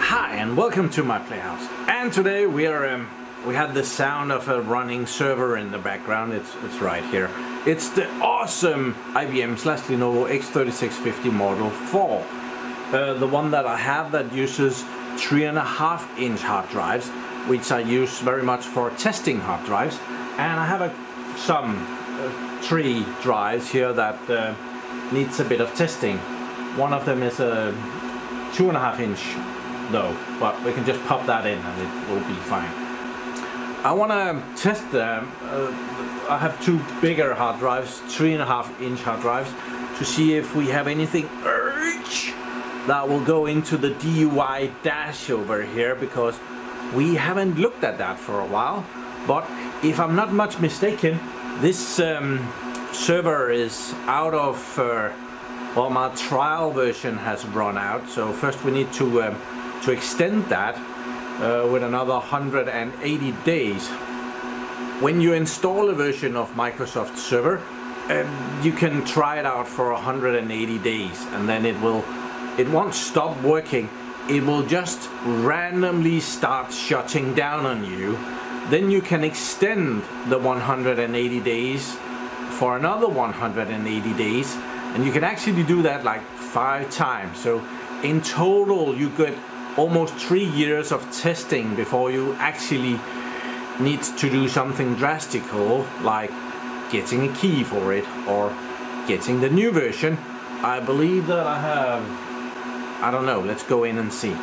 Hi and welcome to my playhouse. And today we are um, we had the sound of a running server in the background. It's it's right here. It's the awesome IBM slash Lenovo X3650 Model 4. Uh, the one that I have that uses three and a half inch hard drives, which I use very much for testing hard drives. And I have a, some uh, three drives here that uh, needs a bit of testing. One of them is a two and a half inch though, but we can just pop that in and it will be fine. I want to test them. Uh, I have two bigger hard drives, three and a half inch hard drives, to see if we have anything that will go into the DUI DAS over here because we haven't looked at that for a while. But if I'm not much mistaken, this um, server is out of, uh, well, my trial version has run out. So first we need to um, to extend that uh, with another 180 days. When you install a version of Microsoft Server, um, you can try it out for 180 days and then it will it won't stop working it will just randomly start shutting down on you then you can extend the 180 days for another 180 days and you can actually do that like five times so in total you get almost three years of testing before you actually need to do something drastical like getting a key for it or getting the new version. I believe that I have, I don't know, let's go in and see.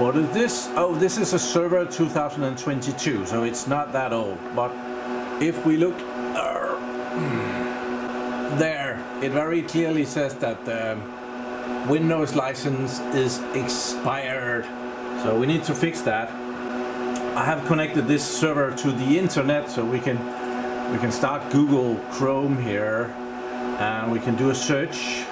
What is this? Oh, this is a server 2022, so it's not that old. But if we look uh, there, it very clearly says that the Windows license is expired. So we need to fix that. I have connected this server to the internet so we can we can start Google Chrome here and we can do a search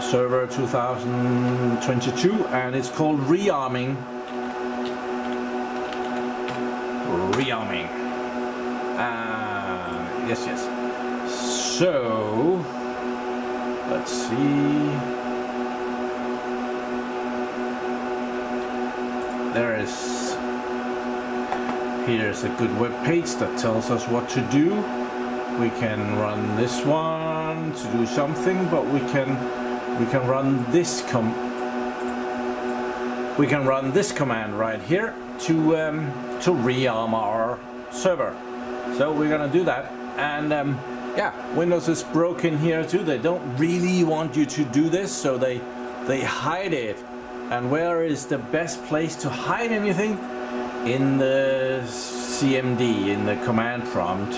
server 2022 and it's called rearming rearming uh, yes yes. So let's see. There is here's a good web page that tells us what to do. We can run this one to do something but we can we can run this com we can run this command right here to um, to rearm our server so we're gonna do that and um, yeah Windows is broken here too they don't really want you to do this so they they hide it and where is the best place to hide anything? In the CMD, in the command prompt.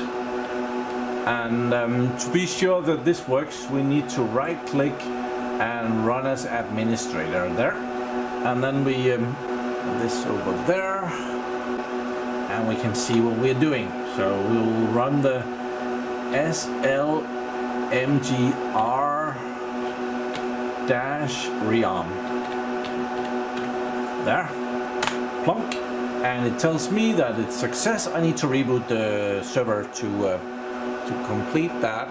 And um, to be sure that this works, we need to right click and run as administrator there. And then we um, this over there and we can see what we're doing. So we'll run the slmgr dash rearm there. Plonk and it tells me that it's success. I need to reboot the server to uh, to complete that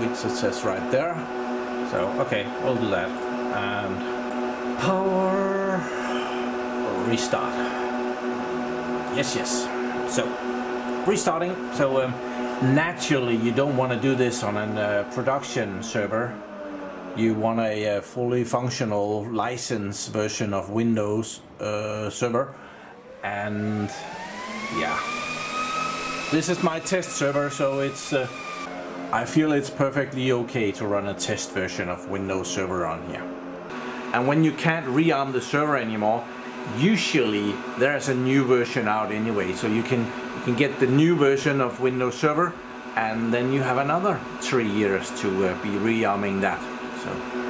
it says right there. So okay we'll do that. And power restart. Yes yes so restarting. So um, naturally you don't want to do this on a uh, production server. You want a, a fully functional license version of Windows uh, server. And yeah. This is my test server so it's uh, I feel it's perfectly okay to run a test version of Windows Server on here. And when you can't rearm the server anymore usually there's a new version out anyway so you can you can get the new version of Windows Server and then you have another three years to uh, be rearming that so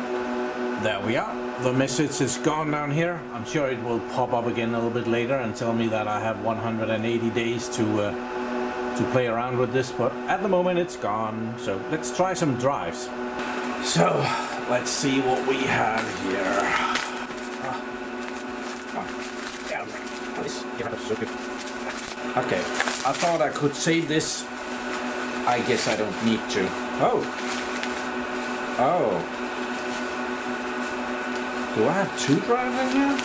there we are. The message is gone down here. I'm sure it will pop up again a little bit later and tell me that I have 180 days to uh, to play around with this, but at the moment it's gone. So let's try some drives. So let's see what we have here. Okay, I thought I could save this. I guess I don't need to. Oh. Oh. Do I have two drives in here?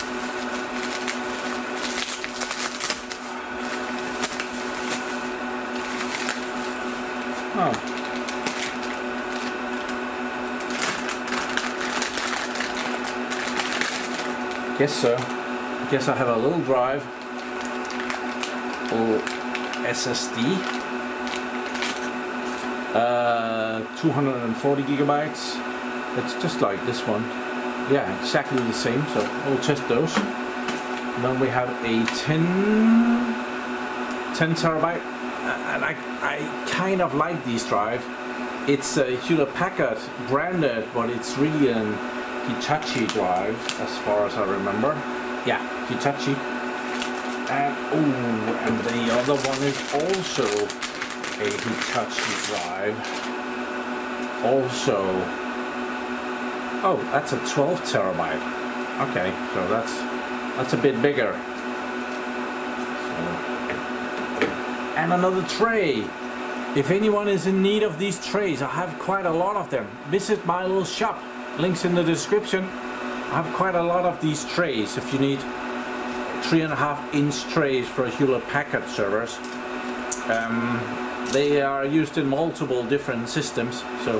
Oh. Guess so. Guess I have a little drive or SSD. Uh, 240 gigabytes. It's just like this one. Yeah, exactly the same. So we'll test those. And then we have a 10, 10 terabyte, and I, I kind of like these drive. It's a Hewlett Packard branded, but it's really an Hitachi drive, as far as I remember. Yeah, Hitachi. And oh, and the other one is also a Hitachi drive. Also, oh, that's a 12 terabyte. Okay, so that's that's a bit bigger. So, and another tray. If anyone is in need of these trays, I have quite a lot of them. Visit my little shop links in the description. I have quite a lot of these trays if you need three and a half inch trays for Hewlett Packard servers. Um, they are used in multiple different systems, so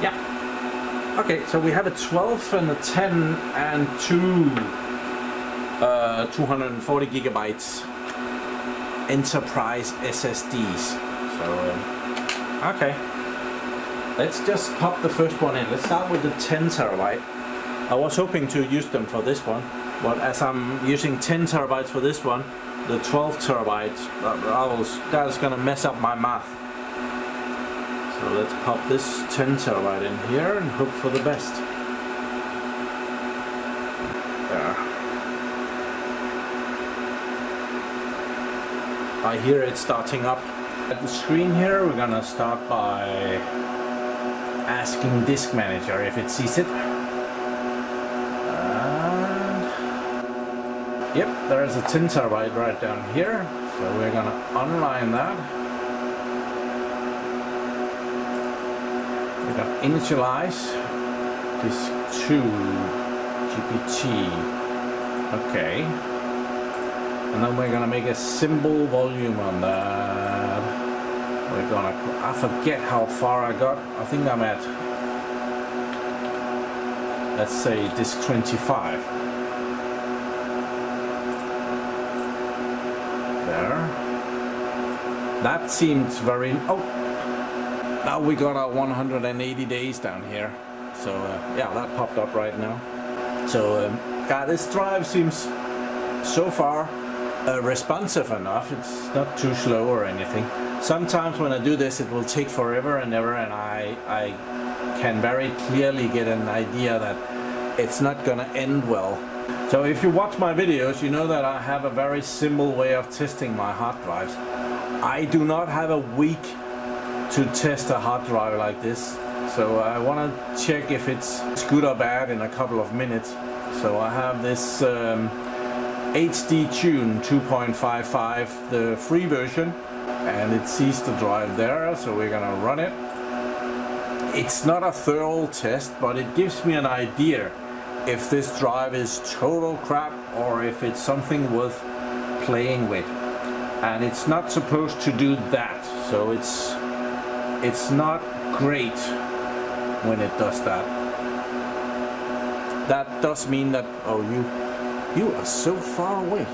yeah. Okay, so we have a 12 and a 10 and two uh, 240 gigabytes enterprise SSDs. So, um, okay. Let's just pop the first one in. Let's start with the 10 terabyte. I was hoping to use them for this one, but as I'm using 10 terabytes for this one, the 12 terabytes, uh, that is gonna mess up my math. So let's pop this 10 terabyte in here and hope for the best. There. I hear it starting up. At the screen here, we're gonna start by asking disk manager if it sees it. Yep, there is a 10 terabyte right down here. So we're gonna unline that. We're gonna initialize this 2 GPT. Okay. And then we're gonna make a simple volume on that. We're gonna, I forget how far I got. I think I'm at, let's say disk 25. That seems very, oh, now we got our 180 days down here. So uh, yeah, that popped up right now. So um, yeah, this drive seems so far uh, responsive enough. It's not too slow or anything. Sometimes when I do this it will take forever and ever and I, I can very clearly get an idea that it's not gonna end well. So if you watch my videos you know that I have a very simple way of testing my hard drives. I do not have a week to test a hard drive like this so I want to check if it's good or bad in a couple of minutes. So I have this um, HD Tune 2.55, the free version, and it sees the drive there, so we're gonna run it. It's not a thorough test, but it gives me an idea if this drive is total crap or if it's something worth playing with. And it's not supposed to do that, so it's it's not great when it does that. That does mean that, oh, you you are so far away.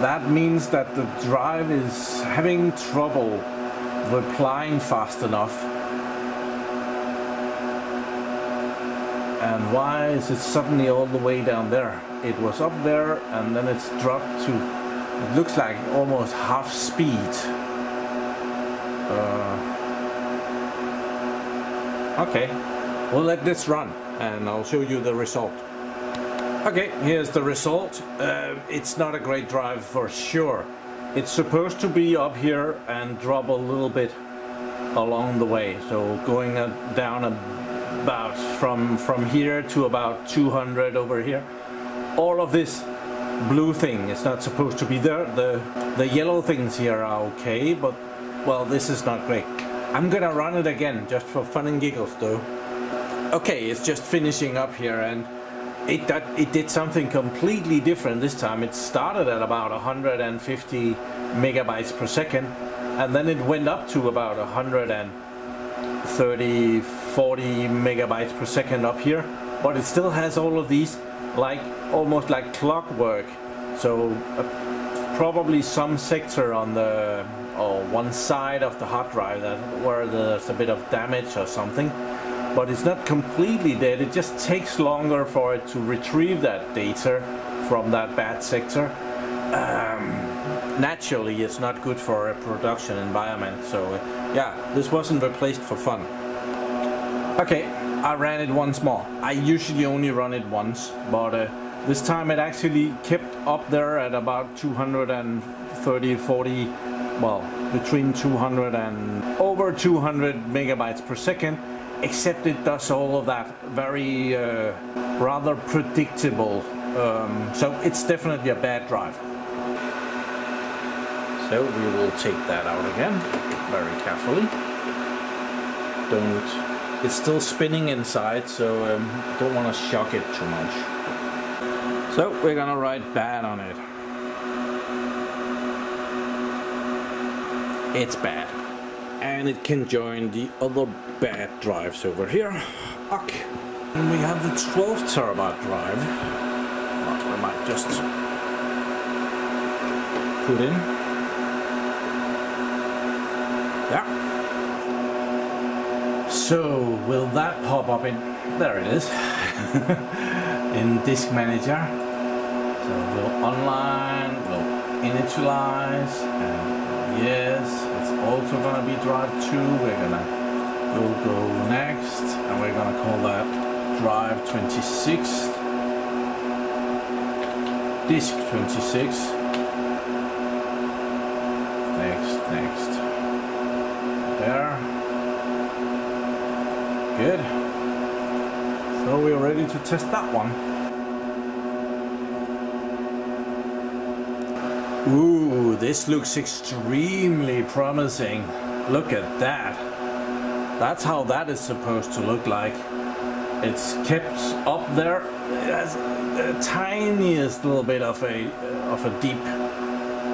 That means that the drive is having trouble replying fast enough. And why is it suddenly all the way down there? It was up there and then it's dropped to, looks like almost half speed. Uh, okay, we'll let this run and I'll show you the result. Okay, here's the result. Uh, it's not a great drive for sure. It's supposed to be up here and drop a little bit along the way. So going down about from, from here to about 200 over here. All of this blue thing is not supposed to be there. The, the yellow things here are okay, but well, this is not great. I'm gonna run it again, just for fun and giggles though. Okay, it's just finishing up here and it, that, it did something completely different this time. It started at about 150 megabytes per second and then it went up to about 130, 40 megabytes per second up here. But it still has all of these like almost like clockwork. So uh, probably some sector on the or one side of the hard drive that where there's a bit of damage or something but it's not completely dead. It just takes longer for it to retrieve that data from that bad sector. Um, naturally it's not good for a production environment so uh, yeah this wasn't replaced for fun. Okay I ran it once more. I usually only run it once but uh, this time it actually kept up there at about 230 40 well between 200 and over 200 megabytes per second except it does all of that very uh, rather predictable um, so it's definitely a bad drive. So we will take that out again very carefully. Don't it's still spinning inside so um, don't want to shock it too much so we're gonna write bad on it. It's bad. And it can join the other bad drives over here. Okay. and we have the 12 terabyte drive. What we might just put in. Yeah. So will that pop up in? There it is in disk manager. So we'll online we'll initialize and yes it's also gonna be drive 2 we're gonna we'll go next and we're gonna call that drive 26 disk 26 next next. There. Good so we're ready to test that one Ooh, this looks extremely promising. Look at that. That's how that is supposed to look like. It's kept up there. It has the tiniest little bit of a of a deep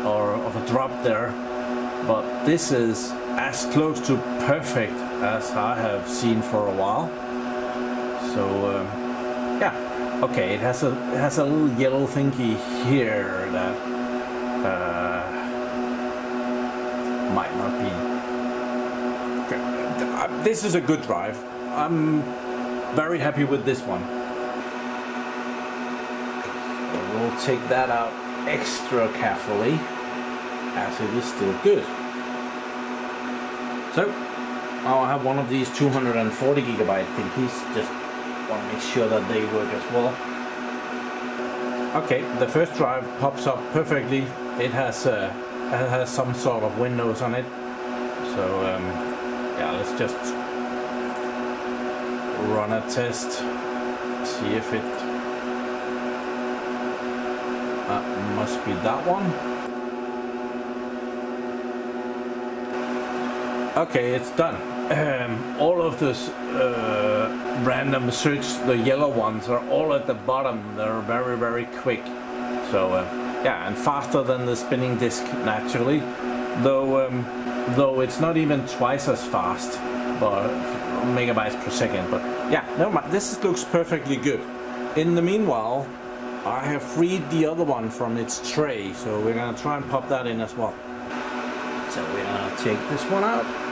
or of a drop there. But this is as close to perfect as I have seen for a while. So um, yeah, okay. It has a it has a little yellow thingy here that uh, might not be. Uh, this is a good drive. I'm very happy with this one. So we'll take that out extra carefully as it is still good. So I'll have one of these 240 gigabyte thingies. Just want to make sure that they work as well. Okay, the first drive pops up perfectly. It has uh, it has some sort of windows on it. So um, yeah let's just run a test see if it uh, must be that one. Okay it's done um, all of this uh, random search the yellow ones are all at the bottom they're very very quick so uh, yeah, and faster than the spinning disc naturally, though um, though it's not even twice as fast, but megabytes per second. But yeah, never mind. This looks perfectly good. In the meanwhile, I have freed the other one from its tray, so we're gonna try and pop that in as well. So we're gonna take this one out.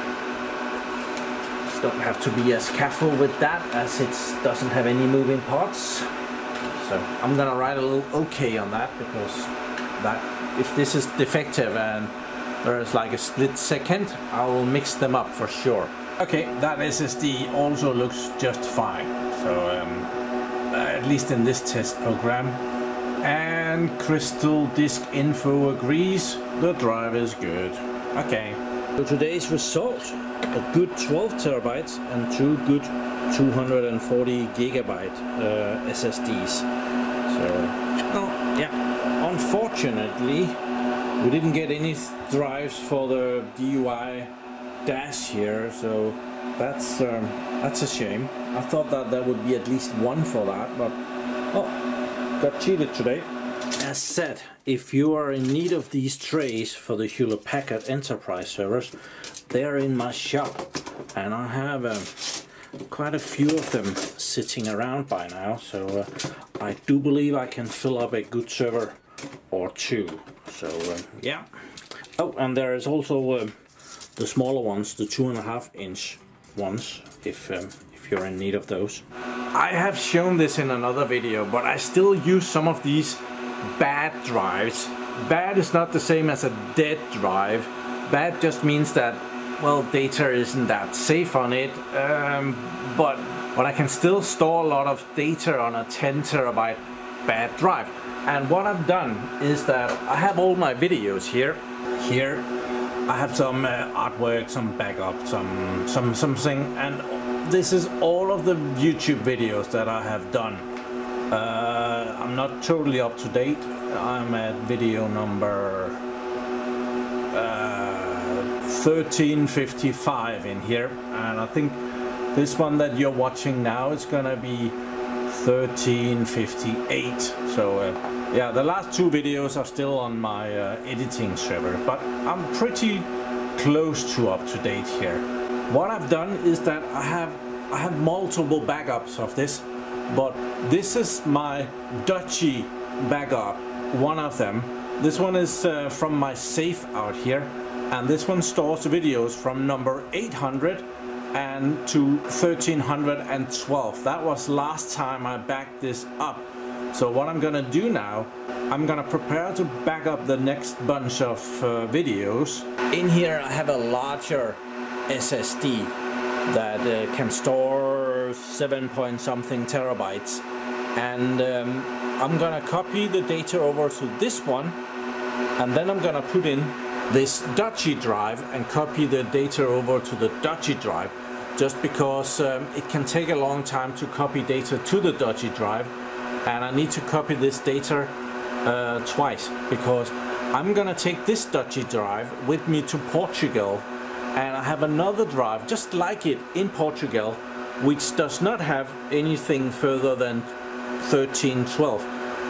Don't have to be as careful with that as it doesn't have any moving parts. So I'm gonna write a little OK on that because that if this is defective and there's like a split second, I will mix them up for sure. Okay, that SSD also looks just fine. So um, at least in this test program. And Crystal Disk Info agrees the drive is good. Okay. So today's result, a good 12 terabytes and two good 240 gigabyte uh, SSDs. So, well, yeah, unfortunately, We didn't get any drives for the DUI DAS here, so that's um, that's a shame. I thought that there would be at least one for that, but oh, got cheated today. As said, if you are in need of these trays for the Hewlett Packard Enterprise servers, they are in my shop, and I have um, quite a few of them sitting around by now. So uh, I do believe I can fill up a good server or two. So uh, yeah. Oh, and there is also uh, the smaller ones, the two and a half inch ones, if um, if you're in need of those. I have shown this in another video, but I still use some of these bad drives. Bad is not the same as a dead drive. Bad just means that, well, data isn't that safe on it, um, but, but I can still store a lot of data on a 10 terabyte bad drive. And what I've done is that I have all my videos here. Here I have some uh, artwork, some backup, some some something, and this is all of the YouTube videos that I have done. Uh, I'm not totally up to date. I'm at video number uh, 1355 in here, and I think this one that you're watching now is gonna be 1358. So uh, yeah, the last two videos are still on my uh, editing server, but I'm pretty close to up to date here. What I've done is that I have I have multiple backups of this, but this is my Dutchy backup, one of them. This one is uh, from my safe out here, and this one stores videos from number 800 and to 1312. That was last time I backed this up. So what I'm gonna do now, I'm gonna prepare to back up the next bunch of uh, videos. In here I have a larger SSD that uh, can store 7 point something terabytes. And um, I'm gonna copy the data over to this one and then I'm gonna put in this Dutchy drive and copy the data over to the Dutchy drive. Just because um, it can take a long time to copy data to the Dutchy drive and I need to copy this data uh, twice because I'm gonna take this Dutchy drive with me to Portugal and I have another drive just like it in Portugal which does not have anything further than 1312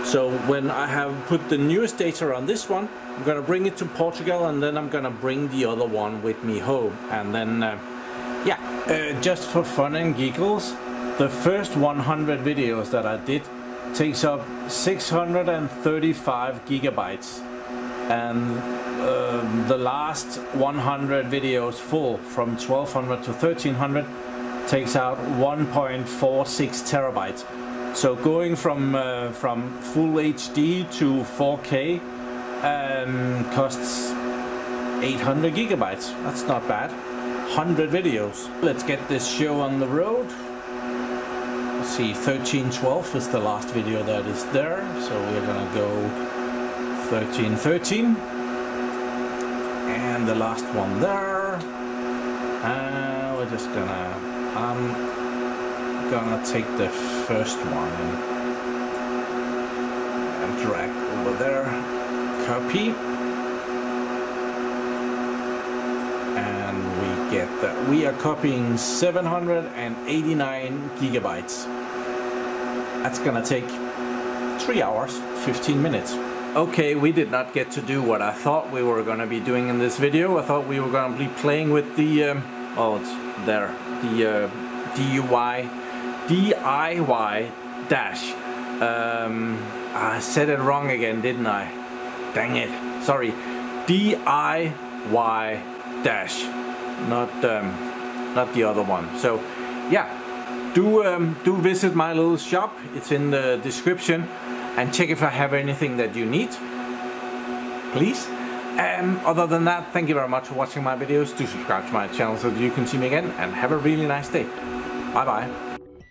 so when I have put the newest data on this one I'm gonna bring it to Portugal and then I'm gonna bring the other one with me home. And then uh, yeah, uh, just for fun and giggles, the first 100 videos that I did takes up 635 gigabytes. And uh, the last 100 videos full from 1200 to 1300 takes out 1.46 terabytes. So going from uh, from full HD to 4K um, costs 800 gigabytes. That's not bad. 100 videos. Let's get this show on the road. Let's see, 1312 is the last video that is there, so we're gonna go 1313 and the last one there. And we're just gonna, I'm gonna take the first one and drag over there, copy. And we get that we are copying 789 gigabytes. That's gonna take 3 hours, 15 minutes. Okay, we did not get to do what I thought we were gonna be doing in this video. I thought we were gonna be playing with the, um, oh it's there, the uh, DUI, DIY DAS. Um, I said it wrong again, didn't I? Dang it, sorry. DIY DAS not um, not the other one. So yeah, do um, do visit my little shop. It's in the description, and check if I have anything that you need. Please. Um, other than that, thank you very much for watching my videos. Do subscribe to my channel so that you can see me again, and have a really nice day. Bye bye.